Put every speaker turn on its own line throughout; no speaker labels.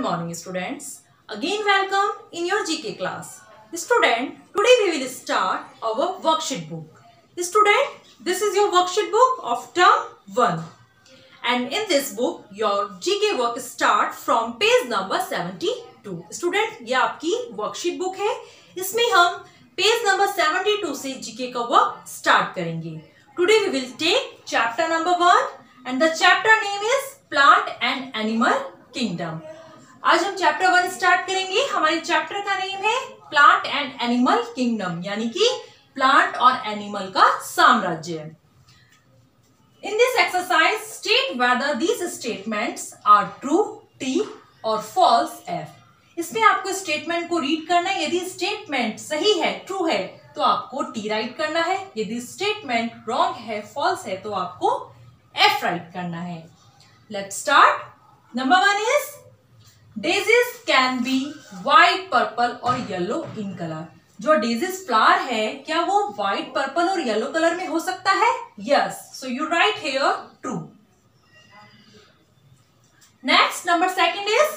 Good morning students. Again welcome in your GK class. Student, today we will start our worksheet book. Student, this is your worksheet book of term 1. And in this book, your GK work start from page number 72. Student, ये आपकी worksheet book है. इसमें हम page number 72 से GK का work start करेंगे today we will take chapter number one and the chapter name is plant and animal kingdom आज हम चैप्टर वन स्टार्ट करेंगे। हमारे चैप्टर का नेम है प्लांट एंड एनिमल किंगडम यानी कि प्लांट और एनिमल का साम्राज्य। In this exercise state whether these statements are true T or false F इसमें आपको स्टेटमेंट को रीड करना है। यदि स्टेटमेंट सही है ट्रू है तो आपको टी राइट करना है। यदि स्टेटमेंट रॉन्ग है फॉल्स है तो आपको एफ़ राइट करना है। Let start number one is daisies can be white purple और येलो इन कलर जो डेजिस फ्लावर है, क्या वो व्हाइट पर्पल और येलो कलर में हो सकता है? Yes so you write here true next number second is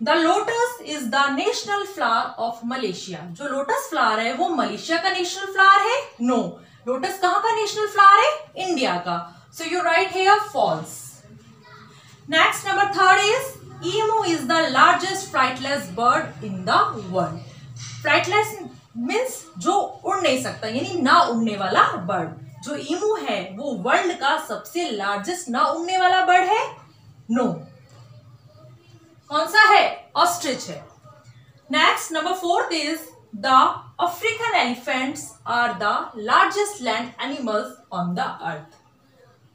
the lotus is the national flower of Malaysia जो लोटस फ्लावर है, वो मलेशिया का नेशनल फ्लावर है? No no. लोटस कहाँ का नेशनल फ्लावर है? इंडिया का. So you write here false next is emu is the largest flightless bird in the world flightless जो उड़ नहीं सकता, यानी ना उड़ने वाला बर्ड जो ईमू है, वो वर्ल्ड का सबसे लार्जेस्ट ना उड़ने वाला बर्ड है? No no. कौन सा है? ऑस्ट्रिच है. Next number fourth is the African elephants are the largest land animals on the earth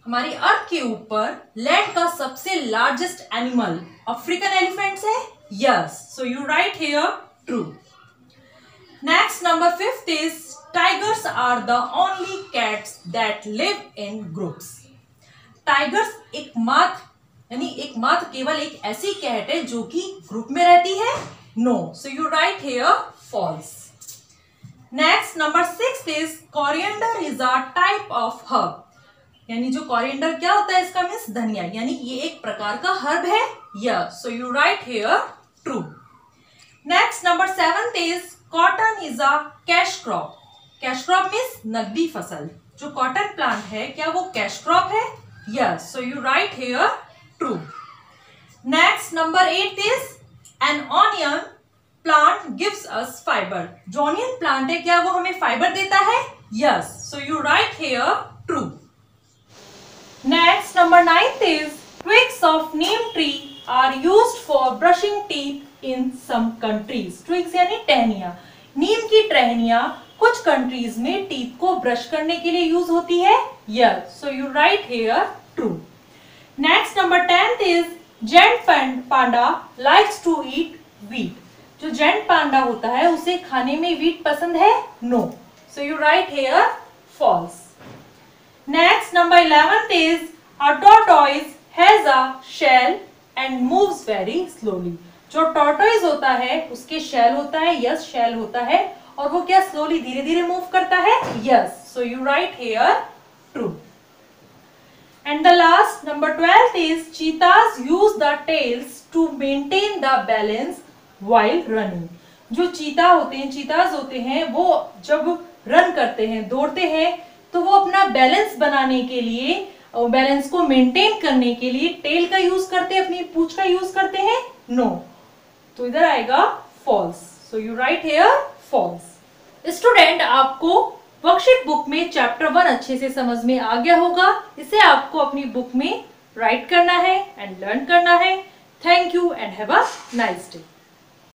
हमारी अर्थ के ऊपर लैंड का सबसे लार्जेस्ट एनिमल अफ्रीकन एलिफेंट्स है? Yes so you write here true next number fifth is tigers are the only cats that live in groups tigers एक एकमात्र, यानी एक मात्र केवल एक ऐसी कैट है जो कि ग्रुप में रहती है? No so you write here false next number six is coriander is a type of herb यानी जो कॉरियंडर क्या होता है इसका मीन्स धनिया। यानी ये एक प्रकार का हर्ब है। Yes so you write here true next number seven is cotton is a cash crop cash crop means नकदी फ़सल। जो कॉटन प्लांट है, क्या वो कैश क्रॉप है? Yes so you write here true next number eight is an onion plant gives us fibre जो onion plant है, क्या वो हमें फाइबर देता है? Yes so you write here true. Next, number ninth is twigs of neem tree are used for brushing teeth in some countries. Twigs यानी टहनिया। नीम की टहनिया कुछ कंट्रीज़ में टीथ को ब्रश करने के लिए यूज़ होती है। Yes so you right here true next number tenth is giant panda likes to eat wheat जो जेंट पांडा होता है उसे खाने में वीट पसंद है? No so you right here false next number eleventh is a tortoise has a shell and moves very slowly जो tortoise होता है, उसके शेल होता है यस शेल होता है, और वो क्या स्लोली धीरे धीरे मूव करता है? Yes so you right here true And the last, number 12 is, cheetahs use the tails to maintain the balance while running. जो चीता होते हैं चीताज होते हैं, वो जब रन करते हैं, दौड़ते हैं तो वो अपना बैलेंस बनाने के लिए बैलेंस को मेंटेन करने के लिए टेल का यूज़ करते हैं, अपनी पूछ का यूज़ करते हैं? नो. तो इधर आएगा false so you right here false student आपको वर्कशीट बुक में चैप्टर वन अच्छे से समझ में आ गया होगा। इसे आपको अपनी बुक में राइट करना है एंड लर्न करना है। Thank you and have a nice day